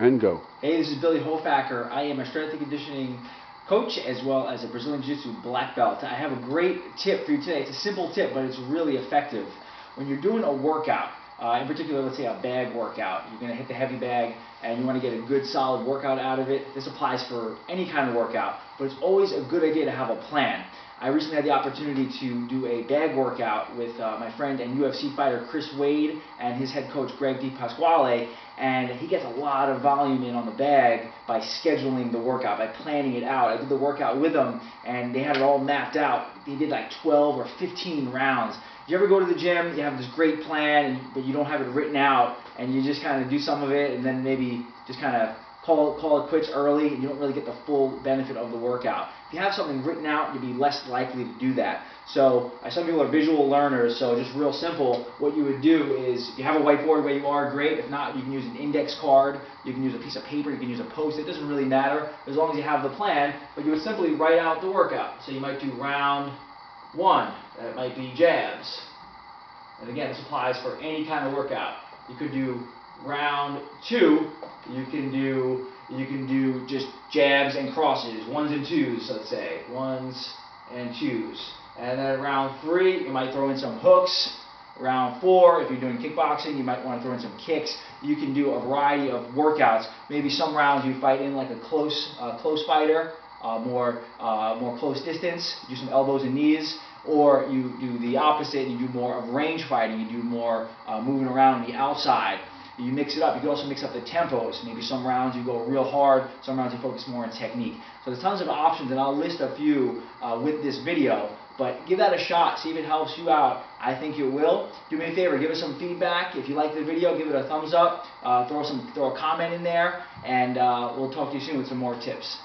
And go. Hey, this is Billy Hofacker. I am a strength and conditioning coach as well as a Brazilian Jiu-Jitsu black belt. I have a great tip for you today. It's a simple tip, but it's really effective. When you're doing a workout, uh, in particular, let's say a bag workout, you're going to hit the heavy bag and you want to get a good solid workout out of it. This applies for any kind of workout, but it's always a good idea to have a plan. I recently had the opportunity to do a bag workout with uh, my friend and UFC fighter Chris Wade and his head coach Greg DiPasquale, and he gets a lot of volume in on the bag by scheduling the workout, by planning it out. I did the workout with him, and they had it all mapped out. He did like 12 or 15 rounds. Do you ever go to the gym, you have this great plan, but you don't have it written out, and you just kind of do some of it, and then maybe just kind of call, call it quits early and you don't really get the full benefit of the workout. If you have something written out, you'd be less likely to do that. So some people are visual learners, so just real simple, what you would do is if you have a whiteboard where you are, great. If not, you can use an index card, you can use a piece of paper, you can use a post. It doesn't really matter as long as you have the plan, but you would simply write out the workout. So you might do round one, that might be jabs. And again, this applies for any kind of workout. You could do round two, you can do you can do just jabs and crosses, ones and twos, let's say, ones and twos. And then round three, you might throw in some hooks. Round four, if you're doing kickboxing, you might want to throw in some kicks. You can do a variety of workouts. Maybe some rounds you fight in like a close uh, close fighter, uh, more uh, more close distance. Do some elbows and knees or you do the opposite, you do more of range fighting, you do more uh, moving around the outside you mix it up. You can also mix up the tempos. Maybe some rounds you go real hard, some rounds you focus more on technique. So there's tons of options, and I'll list a few uh, with this video. But give that a shot. See if it helps you out. I think it will. Do me a favor. Give us some feedback. If you like the video, give it a thumbs up. Uh, throw some, throw a comment in there, and uh, we'll talk to you soon with some more tips.